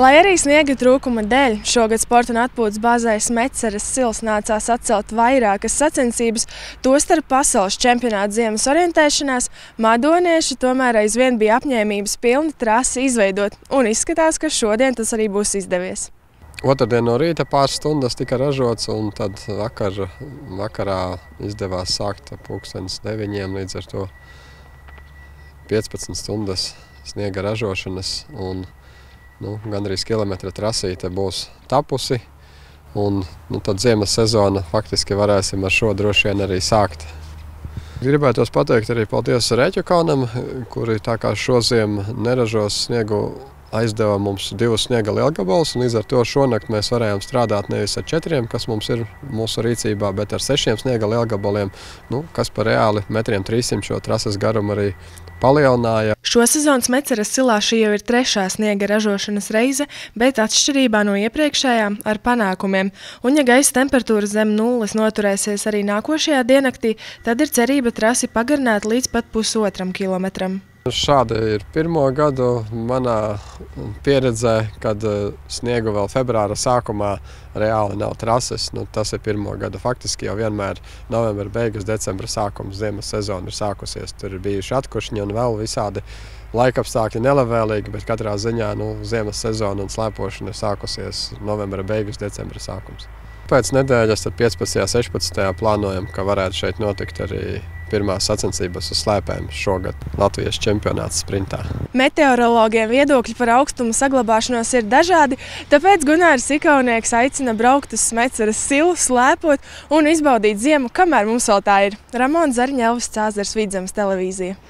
Lai arī sniega trūkuma dēļ šogad sporta un atpūtas bāzē Smeceres sils nācās atcelt vairākas sacensības, tostarp pasaules čempionāta ziemas orientēšanās, madonieši tomēr aizvien bija apņēmības pilni trasi izveidot, un izskatās, ka šodien tas arī būs izdevies. Otradien no rīta pāris stundas tika ražots, un tad vakar, vakarā izdevās sākt pulkstenis deviņiem, līdz ar to 15 stundas sniega ražošanas, un nu, gandrīz kilometra trasīte būs tapusi. Un, nu, tad ziemas sezona faktiski varēsim ar šo droši vien arī sākt. Gribētu pateikt arī paldies Rēķakalnam, kuri tā kā šoziem neražos sniegu aizdeva mums divus sniega lielgabalus. Līdz ar to šonakt mēs varējām strādāt nevis ar četriem, kas mums ir mūsu rīcībā, bet ar sešiem sniega lielgabaliem, nu, kas par reāli metriem 300 šo trases garumu arī palielināja. Šo sezonu Smeceres silā šī jau ir trešā sniega ražošanas reize, bet atšķirībā no iepriekšējām ar panākumiem. Un ja gaisa temperatūra zem nulles noturēsies arī nākošajā diennaktī, tad ir cerība trasi pagarināt līdz pat pusotram kilometram. Šāda ir pirmo gadu manā pieredzē, kad eh, sniegu vēl februāra sākumā reāli nav trases. Nu, tas ir pirmo gadu. Faktiski jau vienmēr novembra beigas, decembra sākums, ziemas sezona ir sākusies. Tur ir bijuši atkušņi un vēl visādi laikapstākļi nelabvēlīgi, bet katrā ziņā nu, ziemas sezona un slēpošana ir sākusies novembra beigas, decembra sākums. Pēc nedēļas, 15. un 16. plānojam, ka varētu šeit notikt arī pirmās sacensības uz slēpēm šogad Latvijas čempionāta sprintā. Meteorologiem viedokļi par augstumu saglabāšanos ir dažādi, tāpēc Gunārs Ikaunieks aicina braukt uz Smeceres silu, slēpot un izbaudīt ziemu, kamēr mums vēl tā ir. Ramons Zariņelvis, Cāzars Vidzemes televīzija.